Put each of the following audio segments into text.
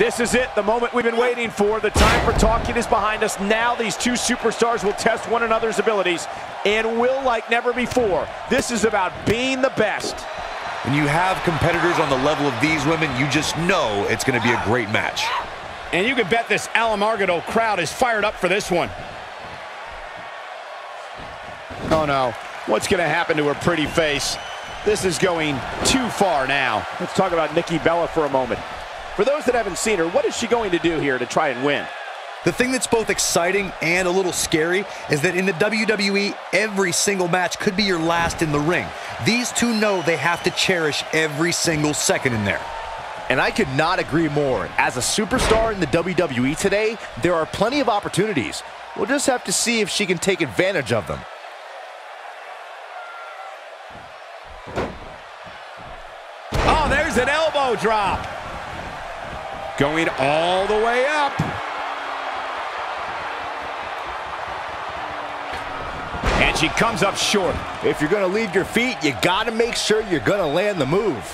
This is it, the moment we've been waiting for. The time for talking is behind us. Now these two superstars will test one another's abilities and will like never before. This is about being the best. When you have competitors on the level of these women, you just know it's going to be a great match. And you can bet this Alamogordo crowd is fired up for this one. Oh no, what's going to happen to her pretty face? This is going too far now. Let's talk about Nikki Bella for a moment. For those that haven't seen her, what is she going to do here to try and win? The thing that's both exciting and a little scary is that in the WWE, every single match could be your last in the ring. These two know they have to cherish every single second in there. And I could not agree more. As a superstar in the WWE today, there are plenty of opportunities. We'll just have to see if she can take advantage of them. Oh, there's an elbow drop. Going all the way up. And she comes up short. If you're going to leave your feet, you got to make sure you're going to land the move.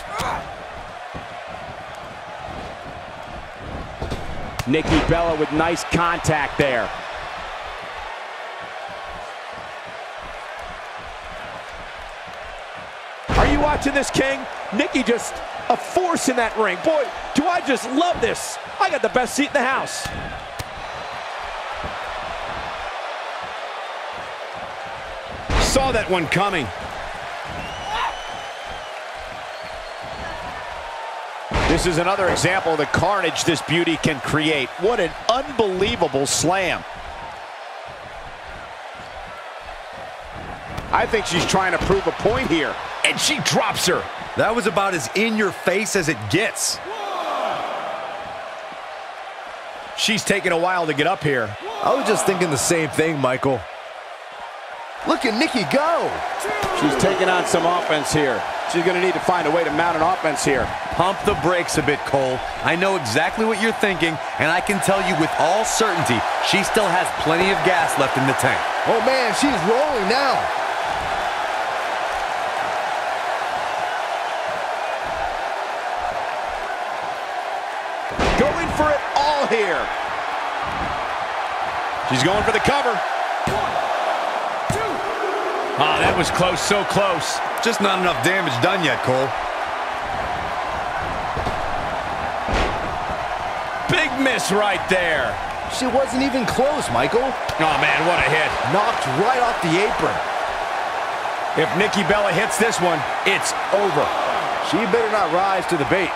Nikki Bella with nice contact there. Are you watching this, King? Nikki just a force in that ring. Boy, do I just love this. I got the best seat in the house. Saw that one coming. This is another example of the carnage this beauty can create. What an unbelievable slam. I think she's trying to prove a point here. And she drops her. That was about as in your face as it gets. She's taking a while to get up here. I was just thinking the same thing, Michael. Look at Nikki go. She's taking on some offense here. She's going to need to find a way to mount an offense here. Pump the brakes a bit, Cole. I know exactly what you're thinking, and I can tell you with all certainty, she still has plenty of gas left in the tank. Oh man, she's rolling now. It here. She's going for the cover. Ah, that was close, so close. Just not enough damage done yet, Cole. Big miss right there. She wasn't even close, Michael. Oh, man, what a hit. Knocked right off the apron. If Nikki Bella hits this one, it's over. She better not rise to the bait.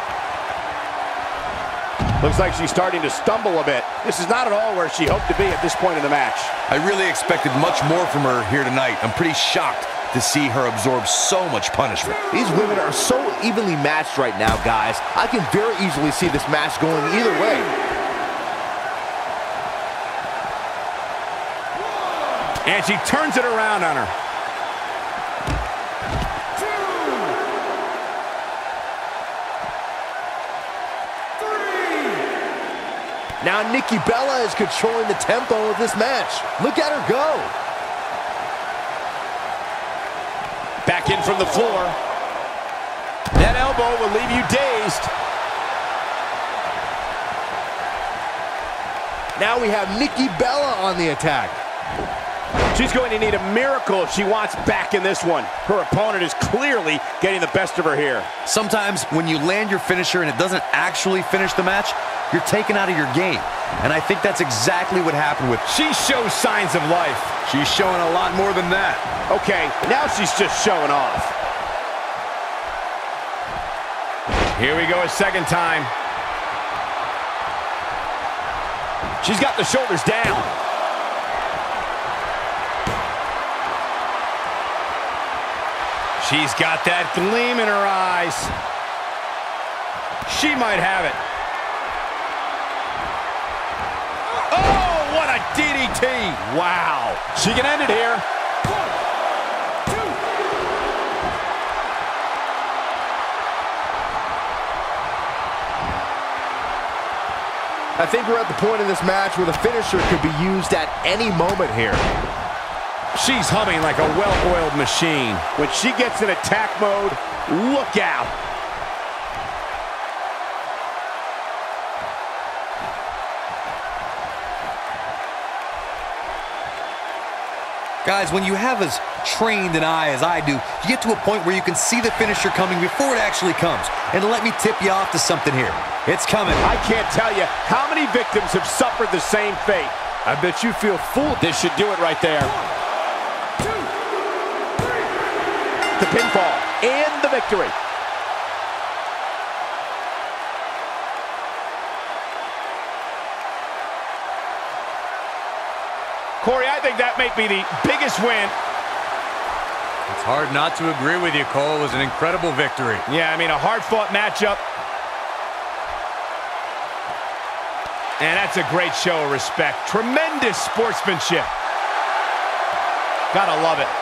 Looks like she's starting to stumble a bit. This is not at all where she hoped to be at this point in the match. I really expected much more from her here tonight. I'm pretty shocked to see her absorb so much punishment. These women are so evenly matched right now, guys. I can very easily see this match going either way. And she turns it around on her. Now Nikki Bella is controlling the tempo of this match. Look at her go. Back in from the floor. That elbow will leave you dazed. Now we have Nikki Bella on the attack. She's going to need a miracle if she wants back in this one. Her opponent is clearly getting the best of her here. Sometimes when you land your finisher and it doesn't actually finish the match, you're taken out of your game. And I think that's exactly what happened with... She shows signs of life. She's showing a lot more than that. Okay, now she's just showing off. Here we go a second time. She's got the shoulders down. She's got that gleam in her eyes. She might have it. DDT. Wow. She can end it here. I think we're at the point in this match where the finisher could be used at any moment here. She's humming like a well-oiled machine. When she gets in attack mode, look out. Guys, when you have as trained an eye as I do, you get to a point where you can see the finisher coming before it actually comes. And let me tip you off to something here. It's coming. I can't tell you how many victims have suffered the same fate. I bet you feel fooled. This should do it right there. The pinfall and the victory. Corey, I think that may be the biggest win. It's hard not to agree with you, Cole. It was an incredible victory. Yeah, I mean, a hard-fought matchup. And that's a great show of respect. Tremendous sportsmanship. Gotta love it.